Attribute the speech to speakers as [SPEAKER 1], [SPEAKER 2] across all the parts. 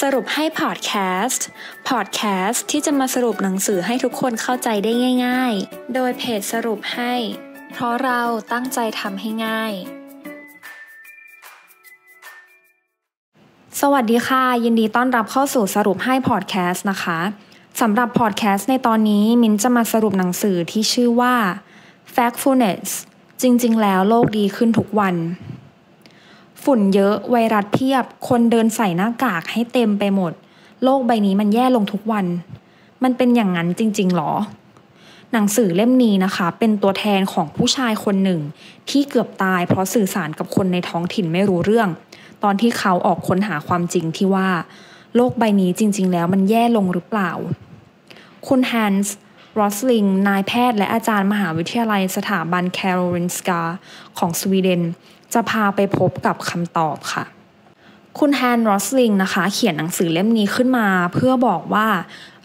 [SPEAKER 1] สรุปให้พอดแคสต์ พอดแคสต์ที่จะมาสรุปหนังสือให้ทุกคนเข้าใจได้ง่าย ๆ โดยเพจสรุปให้ เพราะเราตั้งใจทำให้ง่าย สวัสดีค่ะ ยินดีต้อนรับเข้าสู่สรุปให้พอดแคสต์นะคะสำหรับพอดแคสต์ในตอนนี้มินจะมาสรุปหนังสือที่ชื่อว่า Factfulness จริง ๆ แล้วโลกดีขึ้นทุกวัน ฝุ่นเยอะไวรัสเพียบ คนเดินใส่หน้ากากให้เต็มไปหมด โลกใบนี้มันแย่ลงทุกวัน มันเป็นอย่างนั้นจริง ๆหรอ หนังสือเล่มนี้นะคะ เป็นตัวแทนของผู้ชายคนหนึ่ง ที่เกือบตายเพราะสื่อสารกับคนในท้องถิ่นไม่รู้เรื่อง ตอนที่เขาออกค้นหาความจริงที่ว่า โลกใบนี้จริง ๆ แล้วมันแย่ลงหรือเปล่า คุณแฮนส์รอสลิง นายแพทย์และอาจารย์มหาวิทยาลัยสถาบันแคโรลินสกาของสวีเดน จะพาไปพบกับคำตอบค่ะ คุณแฮนรอสลิงนะคะ เขียนหนังสือเล่มนี้ขึ้นมา เพื่อบอกว่า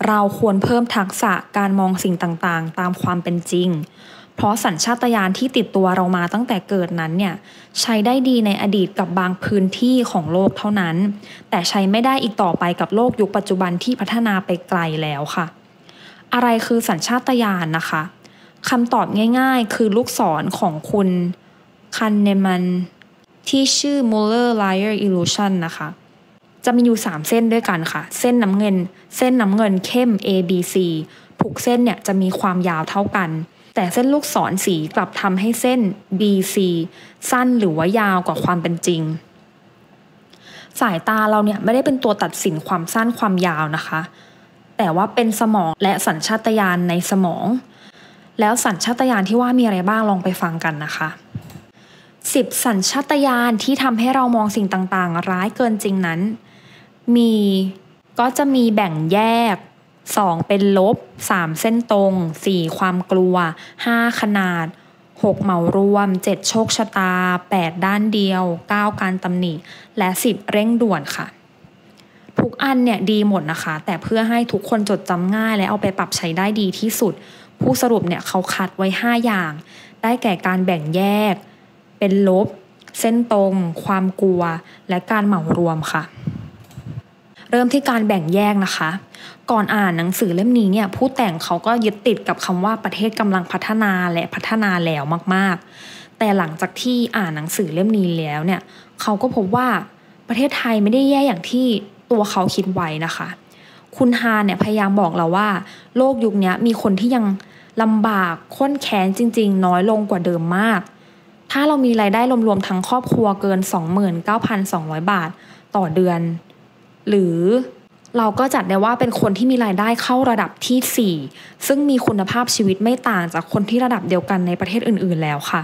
[SPEAKER 1] เราควรเพิ่มทักษะการมองสิ่งต่างๆ ตามความเป็นจริง เพราะสัญชาตญาณที่ติดตัวเรามาตั้งแต่เกิดนั้นเนี่ยใช้ได้ดีในอดีตกับบางพื้นที่ของโลกเท่านั้น แต่ใช้ไม่ได้อีกต่อไปกับโลกยุคปัจจุบันที่พัฒนาไปไกลแล้วค่ะ อะไรคือสัญชาตญาณนะคะคำตอบง่าย ๆ คือลูกศรของคุณ คันเนมันที่ชื่อ Muller Lyer Illusion นะคะ จะมีอยู่ 3 เส้นด้วยกันค่ะ เส้นน้ำเงิน เส้นน้ำเงินเข้ม A B C ทุกเส้นเนี่ยจะมีความยาวเท่ากัน แต่เส้นลูกศรสีกลับทำให้เส้น B C สั้นหรือว่ายาวกว่าความเป็นจริง สายตาเราเนี่ยไม่ได้เป็นตัวตัดสินความสั้นความยาวนะคะ แต่ว่าเป็นสมองและสัญชาตญาณในสมอง แล้วสัญชาตญาณที่ว่ามีอะไรบ้างลองไปฟังกันนะคะ สิบสัญชาตญาณที่ทำให้เรามองสิ่งต่างๆ ร้ายเกินจริงนั้น มีก็จะมีแบ่งแยก 2 เป็นลบ 3 เส้นตรง 4 ความกลัว 5 ขนาด 6 เหมารวม 7 โชคชะตา 8 ด้านเดียว 9 การตำหนิและ 10 เร่งด่วนค่ะ ทุกอันเนี่ยดีหมดนะคะ แต่เพื่อให้ทุกคนจดจำง่ายและเอาไปปรับใช้ได้ดีที่สุด ผู้สรุปเนี่ยเขาคัดไว้ 5 อย่าง ได้แก่การแบ่งแยก เป็นลบ เส้นตรง ความกลัว และการเหมารวมค่ะ เริ่มที่การแบ่งแยกนะคะ ก่อนอ่านหนังสือเล่มนี้เนี่ยผู้แต่งเขาก็ยึดติดกับคำว่าประเทศกำลังพัฒนาและพัฒนาแล้วมากๆ แต่หลังจากที่อ่านหนังสือเล่มนี้แล้วเนี่ยเขาก็พบว่าประเทศไทยไม่ได้แย่อย่างที่ตัวเขาคิดไว้นะคะ คุณฮานเนี่ยพยายามบอกเราว่า โลกยุคนี้มีคนที่ยังลำบากค้นแค้นจริง ๆ น้อยลงกว่าเดิมมาก ถ้าเรามีรายได้รวมๆทั้งครอบครัวเกิน 29,200 บาทต่อเดือน หรือเราก็จัดได้ว่าเป็นคนที่มีรายได้เข้าระดับที่ 4 ซึ่งมีคุณภาพชีวิตไม่ต่างจากคนที่ระดับเดียวกันในประเทศอื่น ๆ แล้วค่ะ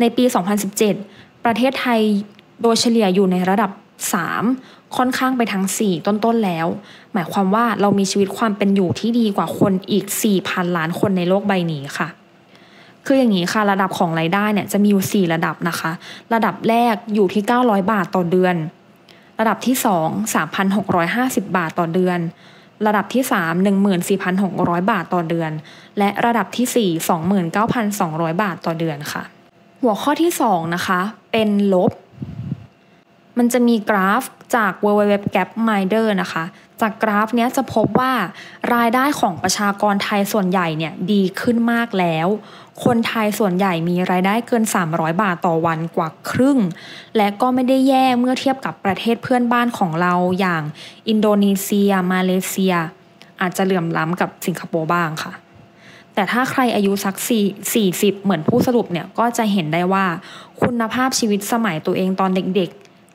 [SPEAKER 1] ในปี 2017 ประเทศไทยโดยเฉลี่ยอยู่ในระดับ 3 ค่อนข้างไปทาง 4 ต้น ๆ แล้ว หมายความว่าเรามีชีวิตความเป็นอยู่ที่ดีกว่าคนอีก 4,000 ล้านคนในโลกใบนี้ค่ะ คืออย่างนี้ค่ะระดับของรายได้เนี่ยจะมีอยู่ 4 ระดับนะคะ ระดับแรกอยู่ที่ 900 บาทต่อเดือน ระดับที่ 2 3,650 บาทต่อเดือน ระดับที่ 3 14,600 บาทต่อเดือน และระดับที่ 4 29,200 บาทต่อเดือนค่ะ หัวข้อที่ 2 นะคะ เป็นลบ มันจะมีกราฟจาก www gapminder นะคะ จากกราฟนี้จะพบว่ารายได้ของประชากรไทยส่วนใหญ่เนี่ยดีขึ้นมากแล้ว คนไทยส่วนใหญ่มีรายได้เกิน 300 บาทต่อวันกว่าครึ่ง และก็ไม่ได้แย่เมื่อเทียบกับประเทศเพื่อนบ้านของเราอย่างอินโดนีเซีย มาเลเซีย อาจจะเหลื่อมล้ำกับสิงคโปร์บ้างค่ะแต่ถ้าใครอายุสัก4 40เหมือนผู้สรุปเนี่ยก็จะเห็นได้ว่าคุณภาพชีวิตสมัยตัวเองตอนเด็ก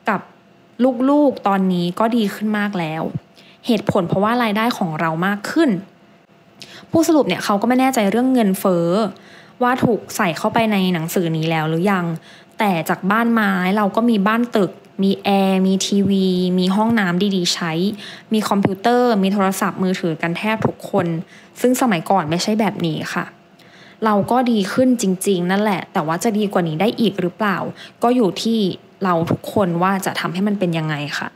[SPEAKER 1] กับลูกๆตอนนี้ก็ดีขึ้นมากแล้ว เหตุผลเพราะว่ารายได้ของเรามากขึ้น ผู้สรุปเนี่ยเขาก็ไม่แน่ใจเรื่องเงินเฟ้อว่าถูกใส่เข้าไปในหนังสือนี้แล้วหรือยัง แต่จากบ้านไม้เราก็มีบ้านตึก มีแอร์ มีทีวี มีห้องน้ำดีๆ ใช้ มีคอมพิวเตอร์ มีโทรศัพท์มือถือกันแทบทุกคน ซึ่งสมัยก่อนไม่ใช่แบบนี้ค่ะ เราก็ดีขึ้นจริง ๆ นั่นแหละ แต่ว่าจะดีกว่านี้ได้อีกหรือเปล่า ก็อยู่ที่ เราทุกคนว่าจะทำให้มันเป็นยังไงค่ะ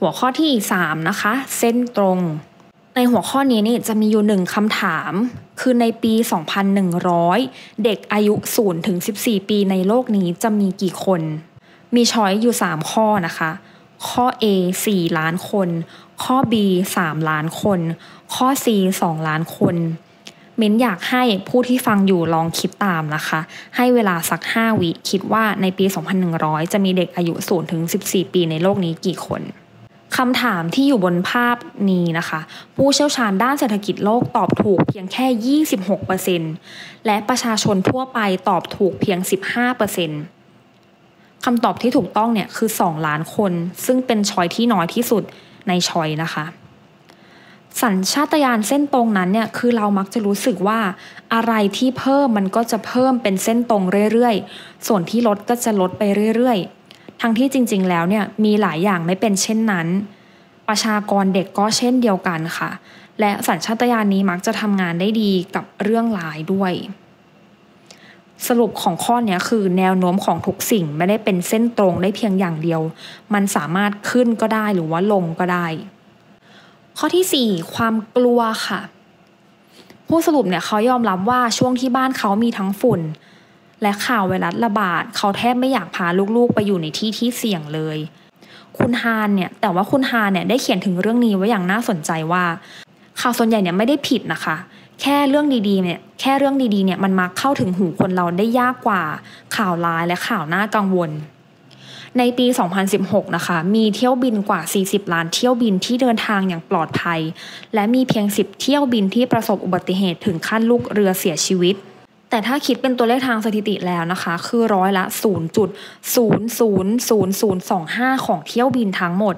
[SPEAKER 1] หัวข้อที่3นะคะ เส้นตรง ในหัวข้อนี้นี่จะมีอยู่หนึ่งคำถาม คือในปี 2100 เด็กอายุ0ถึง14 ปีในโลกนี้จะมีกี่คน มีช้อยอยู่ 3 ข้อนะคะ ข้อ A 4 ล้านคน ข้อ B 3 ล้านคน ข้อ C 2 ล้านคน เม้นอยากให้ผู้ที่ฟังอยู่ลองคิดตามนะคะ ให้เวลาสัก 5 วิคิดว่าในปี 2100 จะมีเด็กอายุ0ถึง14 ปีในโลกนี้กี่คนคำถามที่อยู่บนภาพนี้นะคะ ผู้เชี่ยวชาญด้านเศรษฐกิจโลกตอบถูกเพียงแค่ 26%และประชาชนทั่วไปตอบถูกเพียง 15%คำตอบที่ถูกต้องเนี่ยคือ 2 ล้านคน ซึ่งเป็นชอยที่น้อยที่สุดในชอยนะคะ สัญชาตญาณเส้นตรงนั้นเนี่ยคือเรามักจะรู้สึกว่าอะไรที่เพิ่มมันก็จะเพิ่มเป็นเส้นตรงเรื่อยๆ ส่วนที่ลดก็จะลดไปเรื่อยๆ ทั้งที่จริง ๆ แล้วเนี่ยมีหลายอย่างไม่เป็นเช่นนั้น ประชากรเด็กก็เช่นเดียวกันค่ะ และสัญชาตญาณนี้มักจะทำงานได้ดีกับเรื่องหลายด้วย สรุปของข้อนี้คือแนวโน้มของทุกสิ่งไม่ได้เป็นเส้นตรงได้เพียงอย่างเดียว มันสามารถขึ้นก็ได้หรือว่าลงก็ได้ ข้อที่ 4 ความกลัวค่ะ ผู้สรุปเนี่ยเขายอมรับว่าช่วงที่บ้านเขามีทั้งฝุ่น และข่าวไวรัสระบาดเขาแทบไม่อยากพาลูกๆ ไปอยู่ในที่ที่เสี่ยงเลย คุณฮานเนี่ยแต่ว่าคุณฮานเนี่ยได้เขียนถึงเรื่องนี้ไว้อย่างน่าสนใจว่า ข่าวส่วนใหญ่เนี่ยไม่ได้ผิดนะคะ แค่เรื่องดีๆเนี่ยแค่เรื่องดีๆเนี่ยมันมักเข้าถึงหูคนเราได้ยากกว่าข่าวร้ายและข่าวน่ากังวล ในปี 2016 นะคะ มีเที่ยวบินกว่า 40 ล้านเที่ยวบินที่เดินทางอย่างปลอดภัย และมีเพียง 10 เที่ยวบินที่ประสบอุบัติเหตุถึงขั้นลูกเรือเสียชีวิต แต่ถ้าคิดเป็นตัวเลขทางสถิติแล้วนะคะ คือร้อยละ 0.00025 ของเที่ยวบินทั้งหมด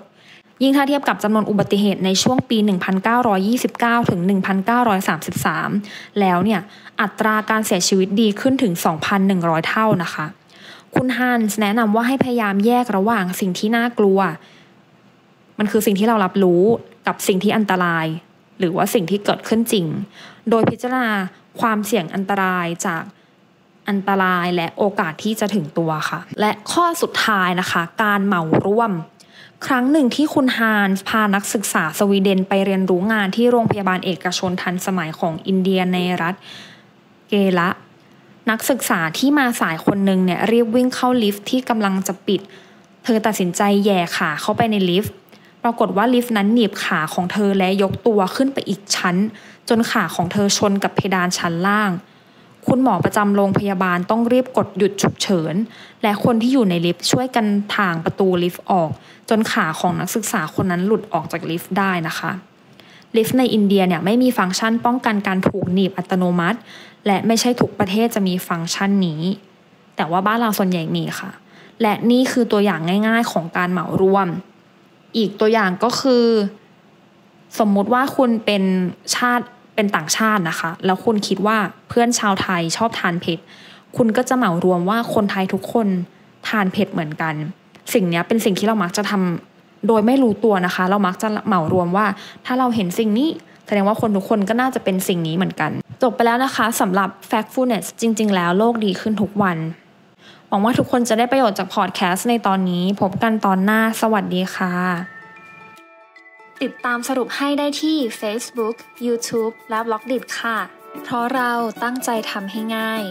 [SPEAKER 1] ยิ่งถ้าเทียบกับจำนวนอุบัติเหตุในช่วงปี 1929 ถึง 1933 แล้วเนี่ย อัตราการเสียชีวิตดีขึ้นถึง 2,100 เท่านะคะ คุณฮันส์แนะนำว่าให้พยายามแยกระหว่างสิ่งที่น่ากลัว มันคือสิ่งที่เรารับรู้กับสิ่งที่อันตราย หรือว่าสิ่งที่เกิดขึ้นจริง โดยพิจารณาความเสี่ยงอันตรายจากอันตรายและโอกาสที่จะถึงตัวค่ะ และข้อสุดท้ายนะคะ การเหมาร่วม ครั้งหนึ่งที่คุณฮานพานักศึกษาสวีเดนไปเรียนรู้งานที่โรงพยาบาลเอกชนทันสมัยของอินเดียในรัฐเกละ นักศึกษาที่มาสายคนหนึ่งเนี่ยรีบวิ่งเข้าลิฟท์ที่กำลังจะปิด เธอตัดสินใจแหย่ขาเข้าไปในลิฟต์ปรากฏว่าลิฟต์นั้นหนีบขาของเธอและยกตัวขึ้นไปอีกชั้น จนขาของเธอชนกับเพดานชั้นล่าง คุณหมอประจำโรงพยาบาลต้องรีบกดหยุดฉุกเฉิน และคนที่อยู่ในลิฟต์ช่วยกันถ่างประตูลิฟต์ออก จนขาของนักศึกษาคนนั้นหลุดออกจากลิฟต์ได้นะคะ ลิฟต์ในอินเดียเนี่ยไม่มีฟังก์ชันป้องกันการถูกหนีบอัตโนมัติ และไม่ใช่ทุกประเทศจะมีฟังก์ชันนี้ แต่ว่าบ้านเราส่วนใหญ่มีค่ะ และนี่คือตัวอย่างง่ายๆของการเหมารวม อีกตัวอย่างก็คือ สมมุติว่าคุณเป็นชาติเป็นต่างชาตินะคะ แล้วคุณคิดว่าเพื่อนชาวไทยชอบทานเผ็ด คุณก็จะเหมารวมว่าคนไทยทุกคนทานเผ็ดเหมือนกัน สิ่งนี้เป็นสิ่งที่เรามักจะทำ โดยไม่รู้ตัวนะคะ เรามักจะเหมารวมว่า ถ้าเราเห็นสิ่งนี้แสดงว่าคนทุกคนก็น่าจะเป็นสิ่งนี้เหมือนกัน จบไปแล้วนะคะสำหรับ Factfulness จริง ๆ แล้วโลกดีขึ้นทุกวัน หวังว่าทุกคนจะได้ประโยชน์จากพอดแคสต์ในตอนนี้ พบกันตอนหน้า สวัสดีค่ะ ติดตามสรุปให้ได้ที่ Facebook, YouTube และ b ล็อกดิค่ะ เพราะเราตั้งใจทำให้ง่าย